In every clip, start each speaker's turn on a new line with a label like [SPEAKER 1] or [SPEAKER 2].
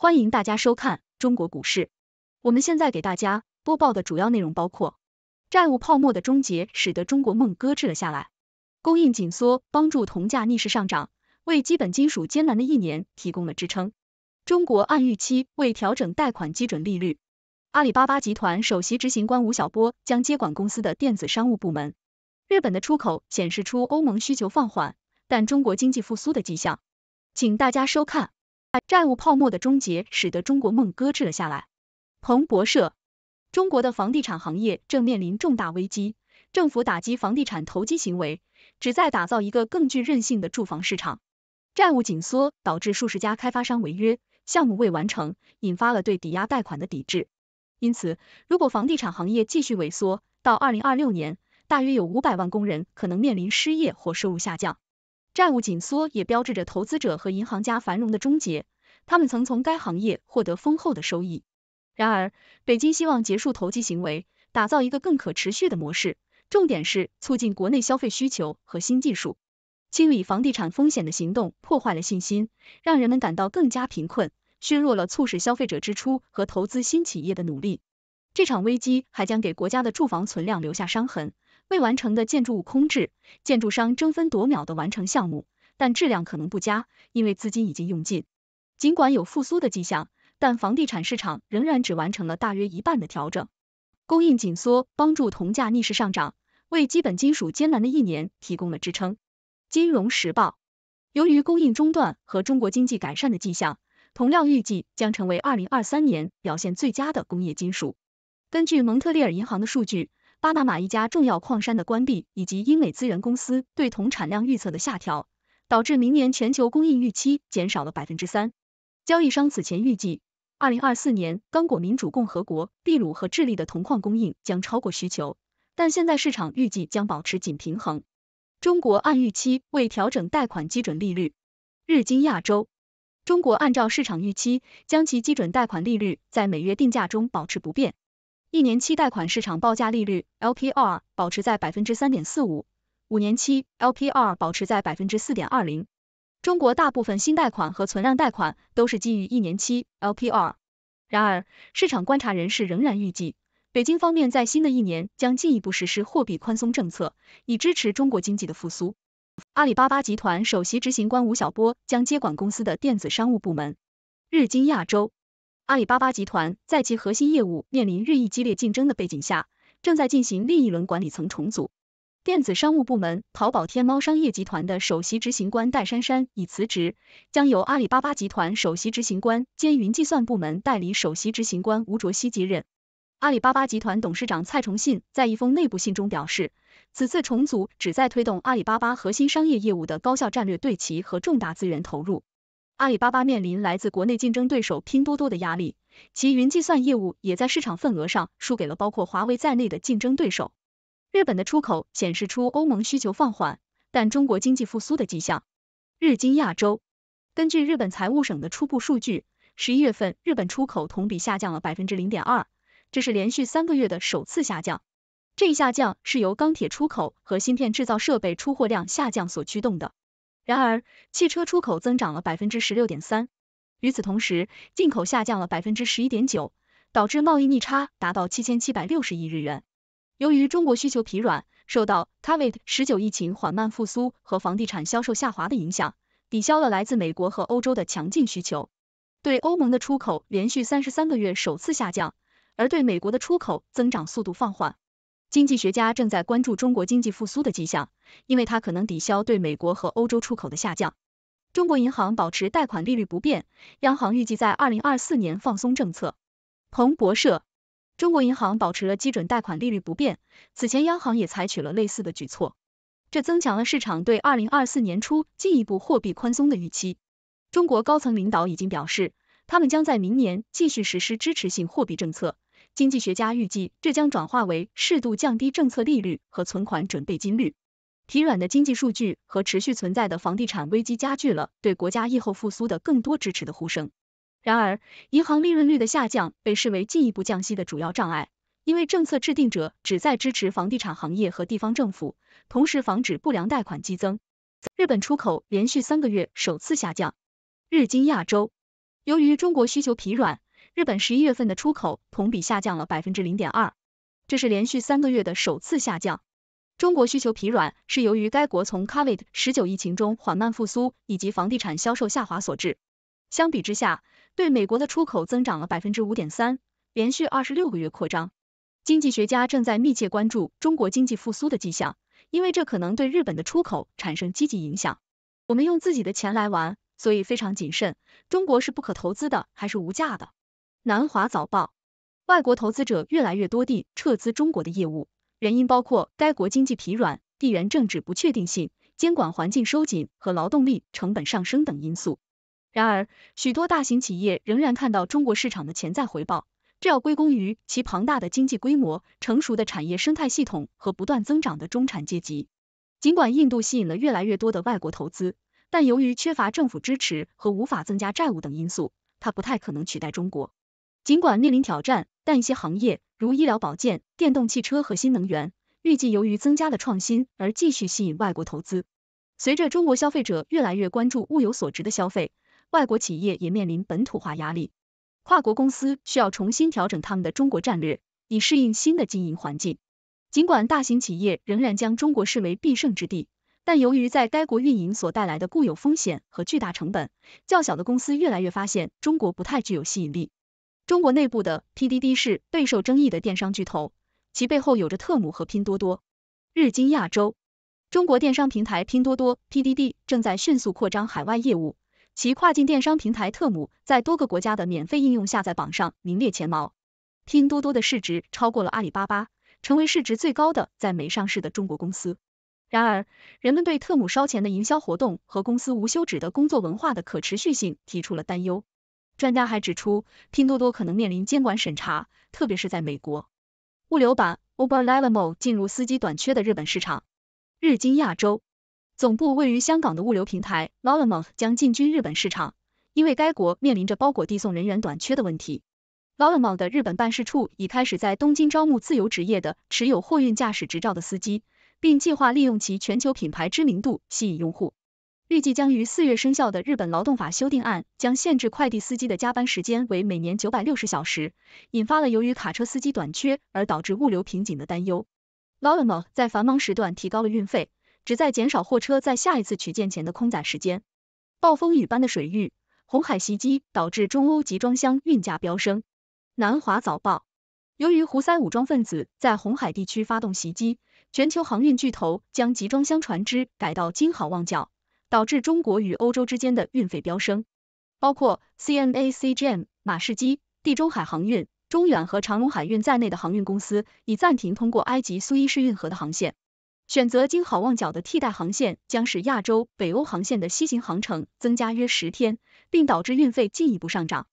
[SPEAKER 1] 欢迎大家收看中国股市。我们现在给大家播报的主要内容包括：债务泡沫的终结使得中国梦搁置了下来；供应紧缩帮助铜价逆势上涨，为基本金属艰难的一年提供了支撑；中国按预期未调整贷款基准利率；阿里巴巴集团首席执行官吴晓波将接管公司的电子商务部门；日本的出口显示出欧盟需求放缓，但中国经济复苏的迹象。请大家收看。债务泡沫的终结使得中国梦搁置了下来。彭博社，中国的房地产行业正面临重大危机，政府打击房地产投机行为，旨在打造一个更具韧性的住房市场。债务紧缩导致数十家开发商违约，项目未完成，引发了对抵押贷款的抵制。因此，如果房地产行业继续萎缩，到二零二六年，大约有五百万工人可能面临失业或收入下降。债务紧缩也标志着投资者和银行家繁荣的终结，他们曾从该行业获得丰厚的收益。然而，北京希望结束投机行为，打造一个更可持续的模式，重点是促进国内消费需求和新技术。清理房地产风险的行动破坏了信心，让人们感到更加贫困，削弱了促使消费者支出和投资新企业的努力。这场危机还将给国家的住房存量留下伤痕。未完成的建筑物空置，建筑商争分夺秒的完成项目，但质量可能不佳，因为资金已经用尽。尽管有复苏的迹象，但房地产市场仍然只完成了大约一半的调整。供应紧缩帮助铜价逆势上涨，为基本金属艰难的一年提供了支撑。金融时报，由于供应中断和中国经济改善的迹象，铜料预计将成为二零二三年表现最佳的工业金属。根据蒙特利尔银行的数据。巴拿马一家重要矿山的关闭，以及英美资源公司对铜产量预测的下调，导致明年全球供应预期减少了百分之三。交易商此前预计，二零二四年刚果民主共和国、秘鲁和智利的铜矿供应将超过需求，但现在市场预计将保持紧平衡。中国按预期未调整贷款基准利率。日经亚洲，中国按照市场预期，将其基准贷款利率在每月定价中保持不变。一年期贷款市场报价利率 LPR 保持在百分之三点四五，五年期 LPR 保持在百分之四点二零。中国大部分新贷款和存量贷款都是基于一年期 LPR。然而，市场观察人士仍然预计，北京方面在新的一年将进一步实施货币宽松政策，以支持中国经济的复苏。阿里巴巴集团首席执行官吴晓波将接管公司的电子商务部门。日经亚洲。阿里巴巴集团在其核心业务面临日益激烈竞争的背景下，正在进行另一轮管理层重组。电子商务部门淘宝天猫商业集团的首席执行官戴珊珊已辞职，将由阿里巴巴集团首席执行官兼云计算部门代理首席执行官吴卓羲接任。阿里巴巴集团董事长蔡崇信在一封内部信中表示，此次重组旨在推动阿里巴巴核心商业业务的高效战略对齐和重大资源投入。阿里巴巴面临来自国内竞争对手拼多多的压力，其云计算业务也在市场份额上输给了包括华为在内的竞争对手。日本的出口显示出欧盟需求放缓，但中国经济复苏的迹象。日经亚洲，根据日本财务省的初步数据，十一月份日本出口同比下降了百分之零点二，这是连续三个月的首次下降。这一下降是由钢铁出口和芯片制造设备出货量下降所驱动的。然而，汽车出口增长了百分之十六点三。与此同时，进口下降了百分之十一点九，导致贸易逆差达到七千七百六十亿日元。由于中国需求疲软，受到 COVID 十九疫情缓慢复苏和房地产销售下滑的影响，抵消了来自美国和欧洲的强劲需求。对欧盟的出口连续三十三个月首次下降，而对美国的出口增长速度放缓。经济学家正在关注中国经济复苏的迹象，因为它可能抵消对美国和欧洲出口的下降。中国银行保持贷款利率不变，央行预计在二零二四年放松政策。彭博社，中国银行保持了基准贷款利率不变，此前央行也采取了类似的举措，这增强了市场对二零二四年初进一步货币宽松的预期。中国高层领导已经表示，他们将在明年继续实施支持性货币政策。经济学家预计，这将转化为适度降低政策利率和存款准备金率。疲软的经济数据和持续存在的房地产危机加剧了对国家疫后复苏的更多支持的呼声。然而，银行利润率的下降被视为进一步降息的主要障碍，因为政策制定者旨在支持房地产行业和地方政府，同时防止不良贷款激增。日本出口连续三个月首次下降。日经亚洲。由于中国需求疲软，日本十一月份的出口同比下降了百分之零点二，这是连续三个月的首次下降。中国需求疲软是由于该国从 COVID 十九疫情中缓慢复苏以及房地产销售下滑所致。相比之下，对美国的出口增长了百分之五点三，连续二十六个月扩张。经济学家正在密切关注中国经济复苏的迹象，因为这可能对日本的出口产生积极影响。我们用自己的钱来玩，所以非常谨慎。中国是不可投资的还是无价的？南华早报，外国投资者越来越多地撤资中国的业务。原因包括该国经济疲软、地缘政治不确定性、监管环境收紧和劳动力成本上升等因素。然而，许多大型企业仍然看到中国市场的潜在回报，这要归功于其庞大的经济规模、成熟的产业生态系统和不断增长的中产阶级。尽管印度吸引了越来越多的外国投资，但由于缺乏政府支持和无法增加债务等因素，它不太可能取代中国。尽管面临挑战，但一些行业。如医疗保健、电动汽车和新能源，预计由于增加的创新而继续吸引外国投资。随着中国消费者越来越关注物有所值的消费，外国企业也面临本土化压力。跨国公司需要重新调整他们的中国战略，以适应新的经营环境。尽管大型企业仍然将中国视为必胜之地，但由于在该国运营所带来的固有风险和巨大成本，较小的公司越来越发现中国不太具有吸引力。中国内部的 PDD 是备受争议的电商巨头，其背后有着特姆和拼多多。日经亚洲，中国电商平台拼多多 PDD 正在迅速扩张海外业务，其跨境电商平台特姆在多个国家的免费应用下载榜上名列前茅。拼多多的市值超过了阿里巴巴，成为市值最高的在美上市的中国公司。然而，人们对特姆烧钱的营销活动和公司无休止的工作文化的可持续性提出了担忧。专家还指出，拼多多可能面临监管审查，特别是在美国。物流版 Uber l a l a m o 进入司机短缺的日本市场。日经亚洲，总部位于香港的物流平台 l a l a m o 将进军日本市场，因为该国面临着包裹递送人员短缺的问题。l a l a m o 的日本办事处已开始在东京招募自由职业的持有货运驾驶执照的司机，并计划利用其全球品牌知名度吸引用户。预计将于四月生效的日本劳动法修订案将限制快递司机的加班时间为每年九百六十小时，引发了由于卡车司机短缺而导致物流瓶颈的担忧。l a l a m o 在繁忙时段提高了运费，旨在减少货车在下一次取件前的空载时间。暴风雨般的水域，红海袭击导致中欧集装箱运价飙升。南华早报，由于胡塞武装分子在红海地区发动袭击，全球航运巨头将集装箱船只改到金好望角。导致中国与欧洲之间的运费飙升，包括 CMA CGM、马士基、地中海航运、中远和长荣海运在内的航运公司已暂停通过埃及苏伊士运河的航线，选择京好望角的替代航线将使亚洲、北欧航线的西行航程增加约十天，并导致运费进一步上涨。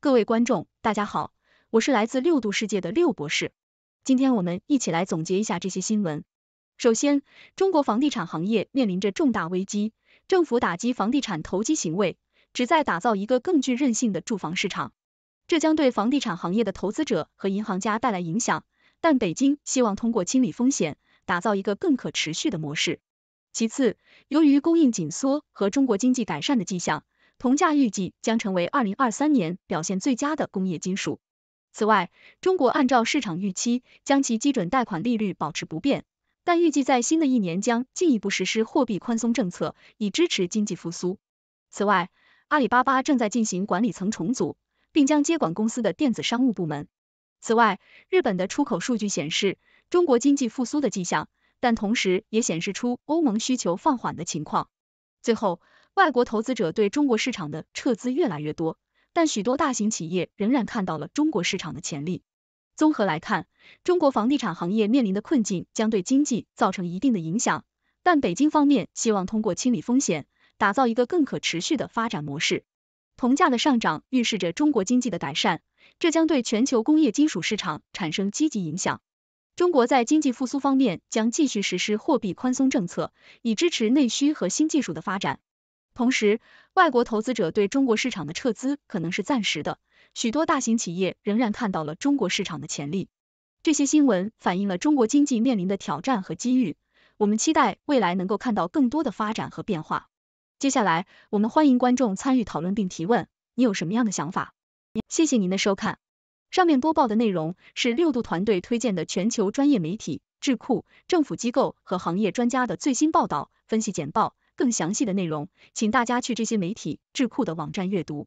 [SPEAKER 1] 各位观众，大家好，我是来自六度世界的六博士，今天我们一起来总结一下这些新闻。首先，中国房地产行业面临着重大危机。政府打击房地产投机行为，旨在打造一个更具韧性的住房市场，这将对房地产行业的投资者和银行家带来影响。但北京希望通过清理风险，打造一个更可持续的模式。其次，由于供应紧缩和中国经济改善的迹象，铜价预计将成为二零二三年表现最佳的工业金属。此外，中国按照市场预期，将其基准贷款利率保持不变。但预计在新的一年将进一步实施货币宽松政策，以支持经济复苏。此外，阿里巴巴正在进行管理层重组，并将接管公司的电子商务部门。此外，日本的出口数据显示中国经济复苏的迹象，但同时也显示出欧盟需求放缓的情况。最后，外国投资者对中国市场的撤资越来越多，但许多大型企业仍然看到了中国市场的潜力。综合来看，中国房地产行业面临的困境将对经济造成一定的影响，但北京方面希望通过清理风险，打造一个更可持续的发展模式。铜价的上涨预示着中国经济的改善，这将对全球工业金属市场产生积极影响。中国在经济复苏方面将继续实施货币宽松政策，以支持内需和新技术的发展。同时，外国投资者对中国市场的撤资可能是暂时的。许多大型企业仍然看到了中国市场的潜力。这些新闻反映了中国经济面临的挑战和机遇。我们期待未来能够看到更多的发展和变化。接下来，我们欢迎观众参与讨论并提问。你有什么样的想法？谢谢您的收看。上面播报的内容是六度团队推荐的全球专业媒体、智库、政府机构和行业专家的最新报道、分析简报。更详细的内容，请大家去这些媒体、智库的网站阅读。